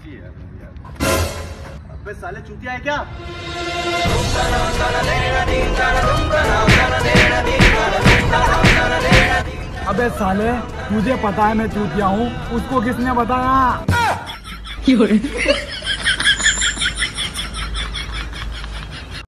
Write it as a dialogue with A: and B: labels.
A: अच्छी है अबे साले चूतिया है क्या?
B: अबे साले मुझे पता है मैं चूतिया हूँ उसको किसने बताया?